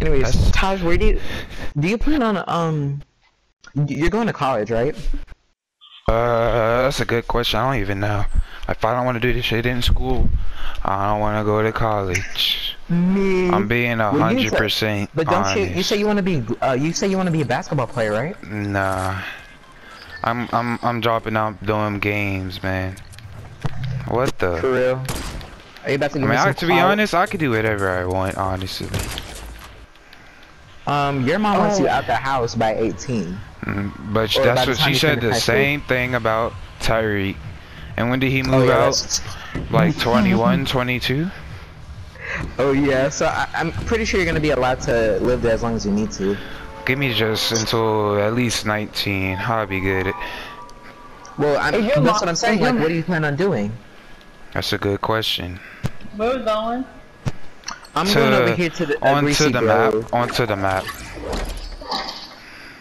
Anyways, That's- Taj, where do you do you plan on um? You're going to college, right? Uh, that's a good question. I don't even know. If I don't want to do this shit in school, I don't want to go to college. Me. I'm being a hundred percent But don't you? You say you want to be? Uh, you say you want to be a basketball player, right? Nah. I'm I'm I'm dropping out doing games, man. What the? For real. Are you about to I mean, I, to be honest, I could do whatever I want, honestly. Um, your mom wants Oh. you out the house by 18. Mm, But Or that's what she said the same thing about Tyreek. And when did he Oh move yeah, out? Like 21, 22? oh yeah. So I, I'm pretty sure you're gonna be allowed to live there as long as you need to. Give me just until at least 19. I'll be good. Well, I'm, If your that's mom- what I'm saying. Like, what do you plan on doing? That's a good question. Where we going? I'm To- going over here to the uh, Onto the map. Onto the map.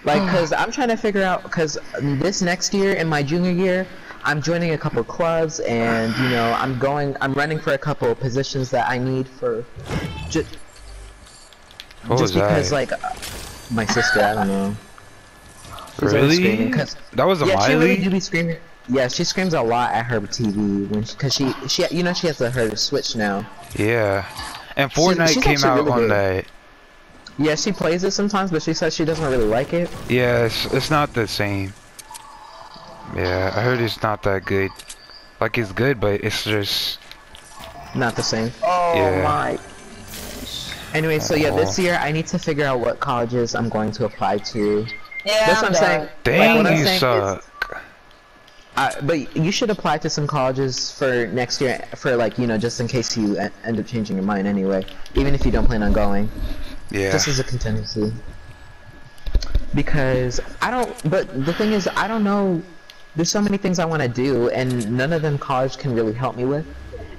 Like, cause I'm trying to figure out, cause this next year in my junior year, I'm joining a couple clubs, and you know, I'm going, I'm running for a couple positions that I need for, just, What just because, that? like, uh, my sister, I don't know. She's Really? screaming, 'cause- That was a yeah, she really do be screaming. Yeah, she screams a lot at her TV when, she, cause she, she, you know, she has the, her Switch now. Yeah. And She- Fortnite she's came out really on good. that. Yeah, she plays it sometimes, but she says she doesn't really like it. Yeah, it's, it's not the same. Yeah, I heard it's not that good. Like, it's good, but it's just... Not the same. Oh Yeah. my. Anyway, so yeah, this uh-huh. year I need to figure out what colleges I'm going to apply to. Yeah, That's what I'm done. saying. Like, Dang, what I'm you saying is- suck. Uh, but you should apply to some colleges for next year, for like you know, just in case you end up changing your mind anyway, even if you don't plan on going, Yeah. just as a contingency. Because I don't. But the thing is, I don't know. There's so many things I want to do, and none of them college can really help me with,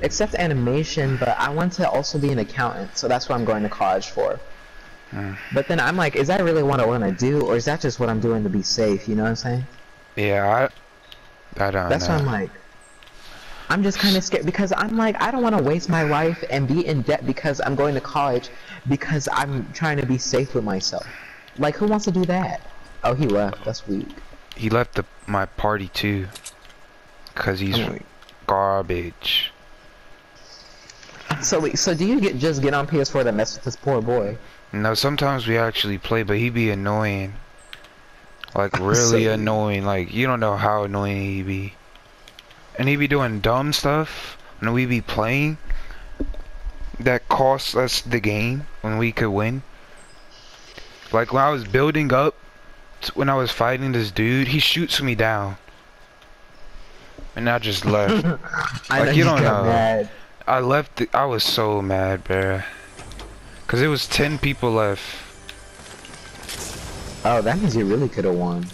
except animation. But I want to also be an accountant, so that's what I'm going to college for. Hmm. But then I'm like, is that really what I want to do, or is that just what I'm doing to be safe? You know what I'm saying? Yeah, I... I don't uh, That's know. why I'm like, I'm just kind of scared because I'm like, I don't want to waste my life and be in debt because I'm going to college because I'm trying to be safe with myself. Like, who wants to do that? Oh, he left. That's weak. He left the, my party too. Cause he's I'm garbage. So, so do you get just get on PS4 to mess with this poor boy? No, sometimes we actually play, but he'd be annoying. Like really So- annoying. Like you don't know how annoying he'd be. And he'd be doing dumb stuff when we'd be playing. That costs us the game when we could win. Like when I was building up, when I was fighting this dude, he shoots me down. And I just left. I Like, you don't know. mad. I left. The, I was so mad, bruh. Cause it was ten people left. Oh, that means he really could have won.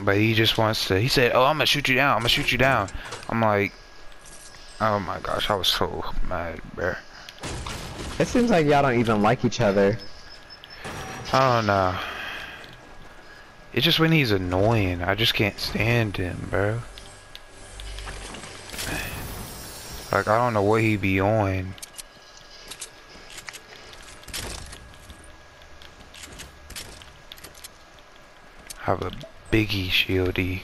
But he just wants to. He said, "Oh, I'm gonna shoot you down. I'm gonna shoot you down." I'm like, "Oh my gosh, I was so mad, bruh." It seems like y'all don't even like each other. I don't know. It's just when he's annoying. I just can't stand him, bro. Like I don't know what he be on. Have a biggie shieldy.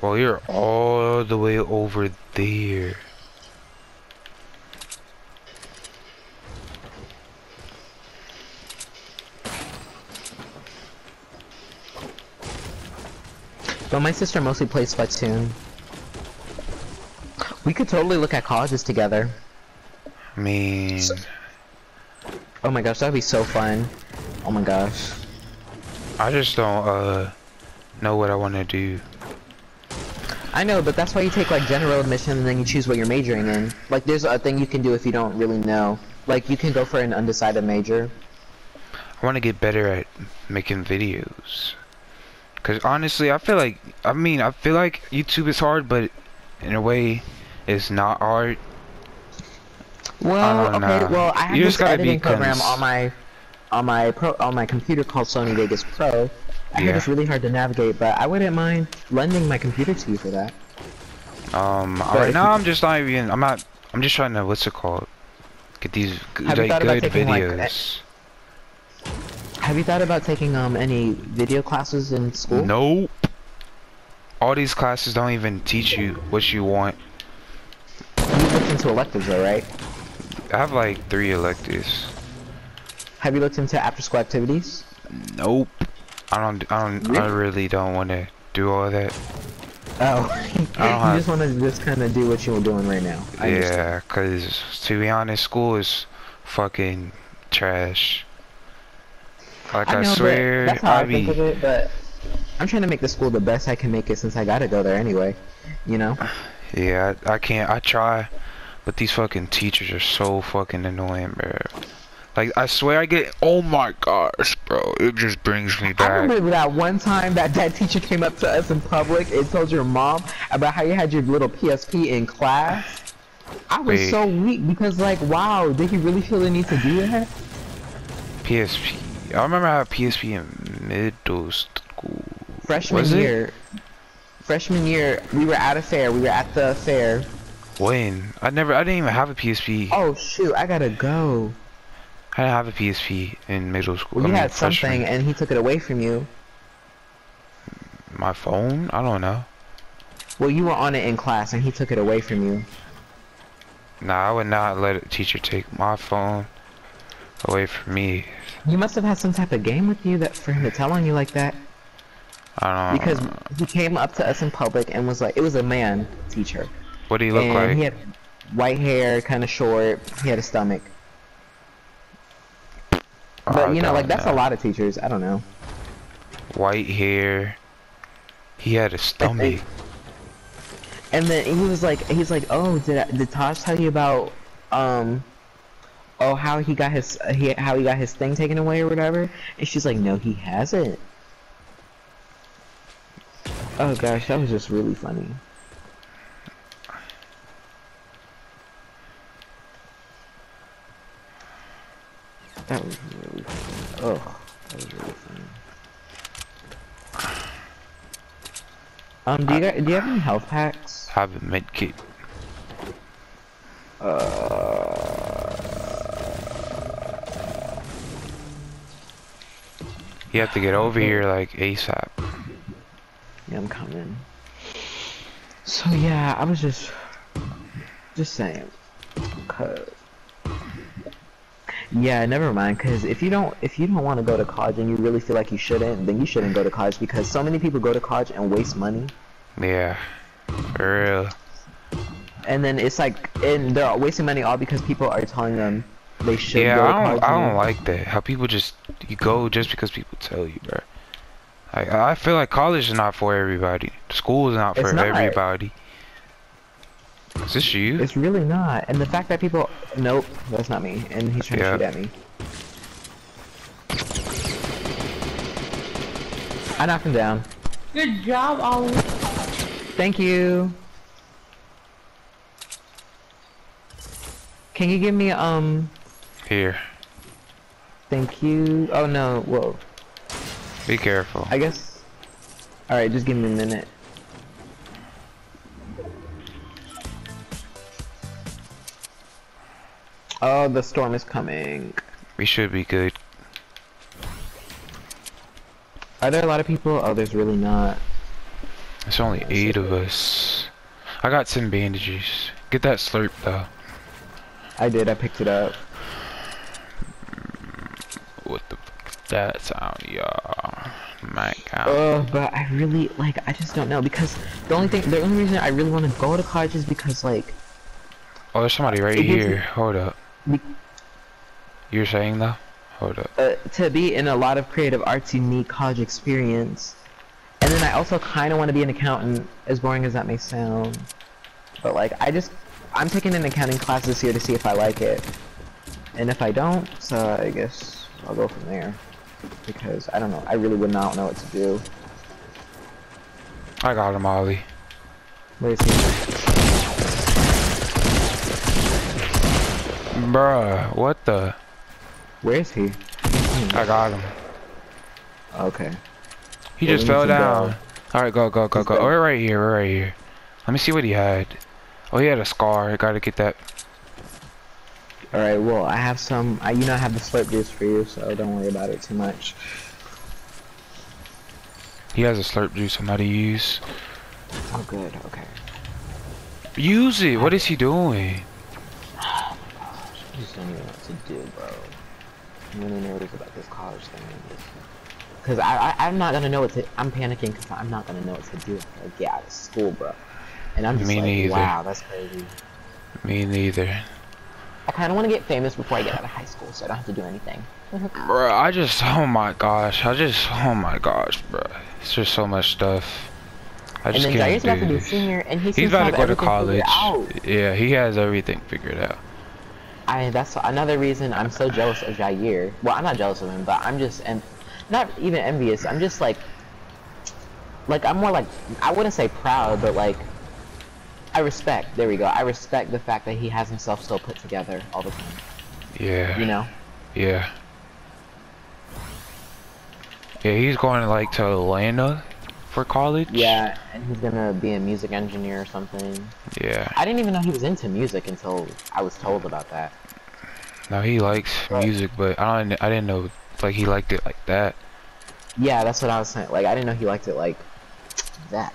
Well, you're all the way over there. But my sister mostly plays Splatoon. We could totally look at colleges together. I mean, Oh my gosh, that'd be so fun. Oh my gosh. I just don't uh know what I want to do. I know, but that's why you take like general admission and then you choose what you're majoring in. Like there's a thing you can do if you don't really know. Like you can go for an undecided major. I want to get better at making videos. Cause honestly, I feel like I mean I feel like YouTube is hard, but in a way, it's not hard. Well, okay, well I have You this just gotta be editing program on my on my pro on my computer called Sony Vegas Pro. I heard it's really hard to navigate, but I wouldn't mind lending my computer to you for that. Um, right now I'm just not even. I'm not. I'm just trying to. What's it called? Get these like good taking, like, videos. Have you thought about taking um any video classes in school? Nope. All these classes don't even teach you what you want. You looked into electives though, right? I have like three electives. Have you looked into after school activities? Nope. I don't. I don't. I Really? really don't want to do all that. Oh, you have- just want to just kind of do what you were doing right now. I. Yeah, cause to be honest, school is fucking trash. Like I, know, but swear, that's how I, I think of it. But I'm trying to make the school the best I can make it since I gotta go there anyway. You know? Yeah, I, I can't. I try, but these fucking teachers are so fucking annoying, bro. Like I swear, I get. Oh my gosh, bro! It just brings me back. I remember that one time that that teacher came up to us in public and told your mom about how you had your little PSP in class. I was Wait. so weak because like, wow, did he really feel the need to do that? PSP. I remember I had PSP in middle school. Freshman Was it? year, freshman year, we were at a fair. We were at the fair. When? I never. I didn't even have a PSP. Oh shoot, I gotta go. I have a PSP in middle school. Well, I you mean, had freshman. something and he took it away from you. My phone? I don't know. Well, you were on it in class and he took it away from you. Nah, I would not let a teacher take my phone away from me. You must have had some type of game with you that for him to tell on you like that. I don't know. Because know. he came up to us in public and was like, it was a man teacher. What did he look and like? he had white hair, kind of short. He had a stomach. But you know, like that's know. a lot of teachers. I don't know. White hair. He had a stomach. And then he was like, he's like, oh, did I, did Taj tell you about, um, oh how he got his he how he got his thing taken away or whatever? And she's like, no, he hasn't. Oh gosh, that was just really funny. That was really funny. Oh, that was really funny. Um, do you guys, do you have any health packs? I have a med kit. You have to get over here like ASAP. Yeah, I'm coming. So yeah, I was just, just saying, cause, yeah, never mind. Cause if you don't, if you don't want to go to college and you really feel like you shouldn't, then you shouldn't go to college because so many people go to college and waste money, Yeah. For real. and then it's like, and they're wasting money all because people are telling them they should Yeah, go to I don't I don't like that. How people just you go just because people tell you, bro. Like I feel like college is not for everybody. School is not for not. everybody. Is this you? It's really not. And the fact that people, nope, that's not me. And he's trying Yeah. to shoot at me. I knocked him down. Good job, Ollie. Thank you. Can you give me um? Here. Thank you. Oh no. Whoa. Be careful. I guess. All right. Just give me a minute. Oh, the storm is coming. We should be good. Are there a lot of people? Oh, there's really not. There's only eight of us. I got some bandages. Get that slurp though. I did. I picked it up. What the that sound, y'all? My god. Oh, but I really like. I just don't know because the only thing, the only reason I really want to go to college is because like, oh, there's somebody right here. Hold up. You're saying though? Hold up. uh, to be in a lot of creative arts, you need college experience. And then I also kind of want to be an accountant, as boring as that may sound. But like, I just, I'm taking an accounting class this year to see if I like it. And if I don't, so I guess I'll go from there. Because I don't know, I really would not know what to do. I got him, Ollie. Where is he? Bruh, what the? Where is he? I got him. Okay. He Yeah, just fell down. go. Alright, go, go, go, He's go. dead. Oh, we're right here, we're right here. Let me see what he had. Oh, he had a scar. I gotta get that. Alright, well, I have some, I, you know I have the slurp juice for you, so don't worry about it too much. He has a slurp juice I'm about to use. I'm good, okay. Use it. What is he doing? I just don't even know what to do, bro. I'm really nervous about this college thing. Because I, I, I'm not gonna know what to, I'm panicking because I'm not gonna know what to do I get out of school, bro. And I'm just Me like, neither. wow, that's crazy. Me neither. I kind of want to get famous before I get out of high school, so I don't have to do anything. Bro, I just, oh my gosh, I just, oh my gosh, bro. It's just so much stuff. I and just then can't Zaires about to do be senior, and he He's about to go to college. Yeah, he has everything figured out. I that's another reason I'm so jealous of Jair. Well, I'm not jealous of him, but I'm just and not even envious. I'm just like like I'm more like I wouldn't say proud, but like I respect. There we go. I respect the fact that he has himself still put together all the time. Yeah. You know? Yeah. Yeah, he's going like to Atlanta for college. Yeah, and he's gonna be a music engineer or something. Yeah. I didn't even know he was into music until I was told about that. No, he likes Right. music, but I don't. I didn't know like he liked it like that. Yeah, that's what I was saying. Like I didn't know he liked it like that.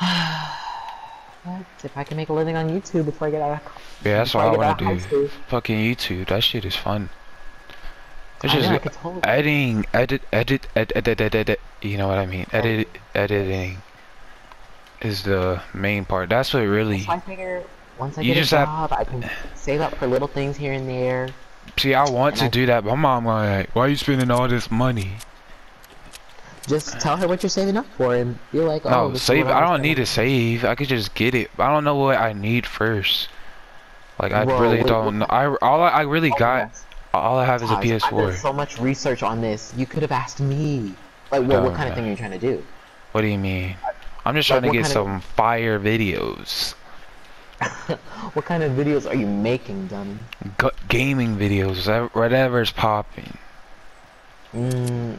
But if I can make a living on YouTube before I get out of college? Yeah, that's what I want to do. Fucking YouTube. That shit is fun. It's just know, totally- editing, edit, edit, edit, edit, edit, edit. You know what I mean? Edit, editing is the main part. That's what really. So I figure once I You get a just have- I can save up for little things here and there. See, I want to I- do that, but my mom like, why are you spending all this money? Just tell her what you're saving up for, and you're like, oh, No, save. I don't need to save. I could just get it. I don't know what I need first. Like I Whoa, really wait, don't. know. I all I, I really Oh, got. yes. All I have is a PS4. I did so much research on this. You could have asked me. Like, what, Oh, what kind of thing are you trying to do? What do you mean? I'm just Like, trying to get some fire videos, what kind of videos are you making, dummy? G gaming videos, whatever's popping. Mm,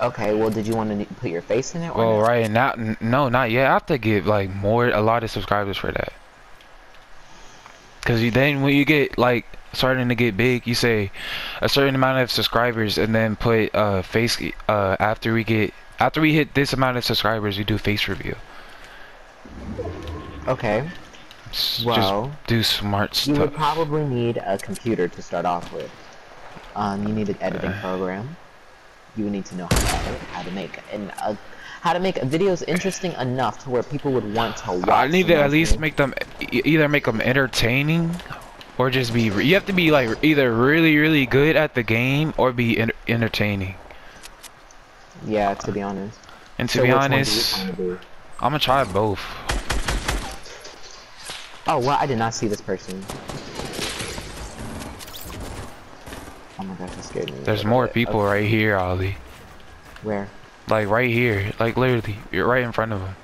okay, well, did you want to put your face in it? Or Well, right now, n- no, not yet. I have to get like more, a lot of subscribers for that. Cause you then when you get like starting to get big, you say a certain amount of subscribers, and then put uh face uh after we get after we hit this amount of subscribers, we do face review. Okay, S- well, just do smart stuff. you would probably need a computer to start off with. Um, you need an editing Uh. program. You would need to know how to edit, how to make an uh, how to make videos interesting enough to where people would want to watch. I need to at least make them either make them entertaining, or just be. You have to be like either really really good at the game or be en entertaining. Yeah, to be honest. And to So be which one do you honest, wanna? I'm gonna try both. Oh, well, I did not see this person. Oh my gosh, that scared me. There's more people right here, Ollie. Where? Like right here, like literally, you're right in front of them.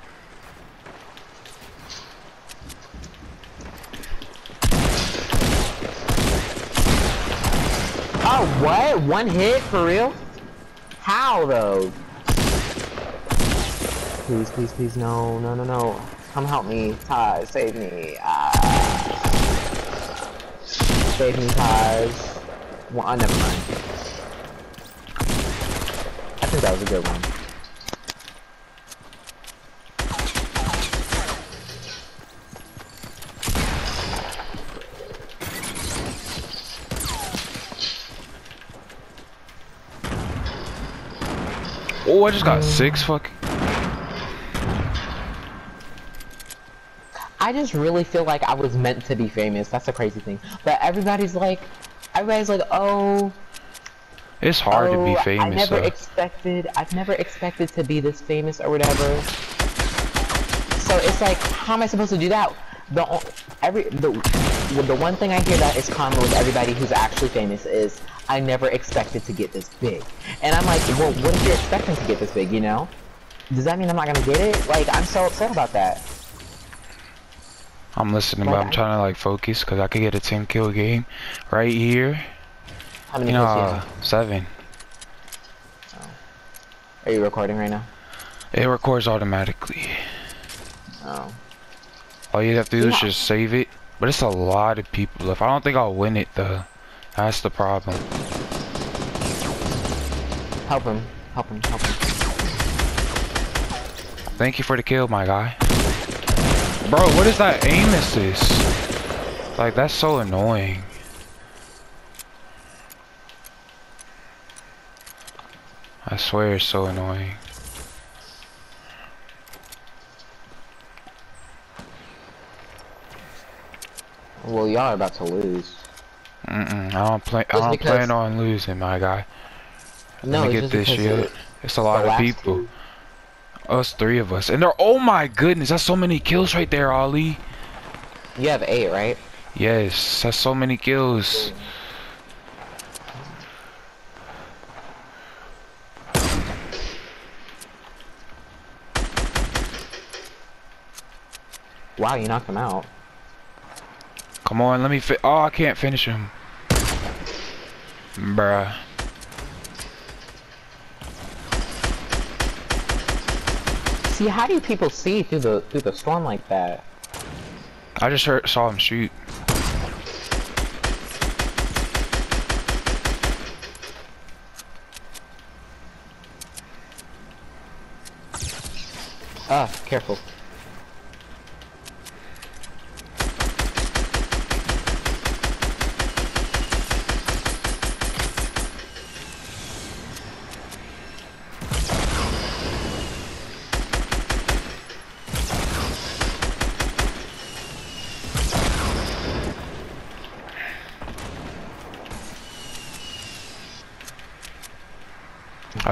Oh, what? One hit? For real? How, though? Please, please, please, no, no, no, no. Come help me. Taj, save me. Ah. Save me, Taj. Well, uh, never mind. I think that was a good one. Oh, I just got mm. six fucking. I just really feel like I was meant to be famous. That's a crazy thing. But everybody's like, everybody's like, oh, It's hard to be oh, I famous. never though. expected, I've never expected to be this famous or whatever. So it's like, how am I supposed to do that? The every the the one thing I hear that is common with everybody who's actually famous is I never expected to get this big. And I'm like, well, what if you're expecting to get this big? You know? Does that mean I'm not gonna get it? Like, I'm so upset about that. I'm listening, Like, but I'm trying to like focus because I could get a 10 kill game right here. How many You kills do you know, have? seven. Oh. Are you recording right now? It records automatically. Oh. All you have to do is just save it But it's a lot of people left. I don't think I'll win it though. That's the problem. Help him. Help him. Help him. Thank you for the kill, my guy. Bro, what is that aim assist? Like, that's so annoying. I swear it's so annoying. Well, y'all are about to lose. Mm-mm, I don't play. I don't plan on losing, my guy. No, Let me get this shit. It's a lot of people. two. Us three of us, and they're. Oh my goodness, that's so many kills right there, Ali. You have eight, right? Yes, that's so many kills. Wow, you knocked him out. Come on, let me Oh, I can't finish him. Bruh. See, how do people see through the through the storm like that? I just heard, saw him shoot. Ah, careful.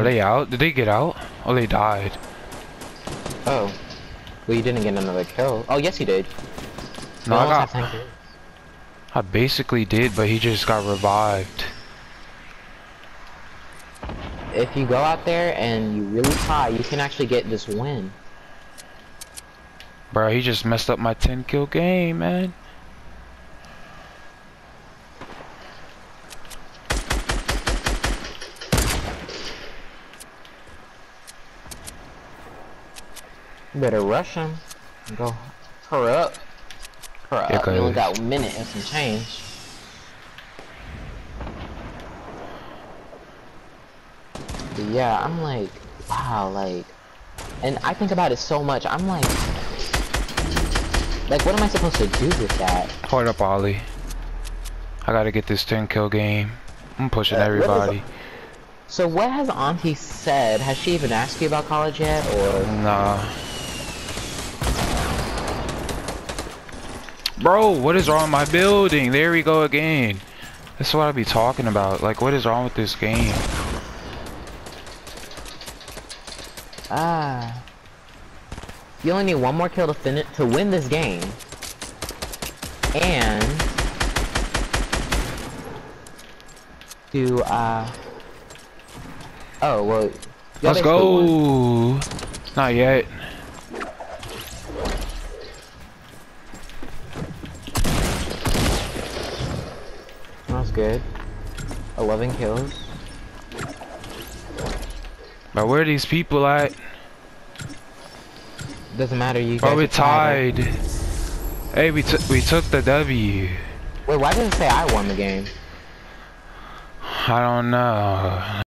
They out? Did they get out? Oh, they died. Oh. Well, you didn't get another kill. Oh, yes, you did. No, I got. have 10 kills. I basically did, but he just got revived. If you go out there and you really try, you can actually get this win. Bro, he just messed up my 10 kill game, man. Better rush him. and Go. Hurry up. Hurry Yeah, up. You only got a minute and some change. But yeah, I'm like, wow, like, and I think about it so much. I'm like, like, what am I supposed to do with that? Hold up, Ollie. I gotta get this 10 kill game. I'm pushing Uh, everybody. So what has Auntie said? Has she even asked you about college yet, or? Nah. Bro, what is wrong with my building? There we go again. That's what I be talking about. Like, what is wrong with this game? Ah. You only need one more kill to finish to win this game. And to uh Oh well Let's go. Not yet. That's good. Eleven kills. But where are these people at? Doesn't matter you guys. Oh, we tied. tied. Hey, we took we took the W. Wait, why does it say I won the game? I don't know.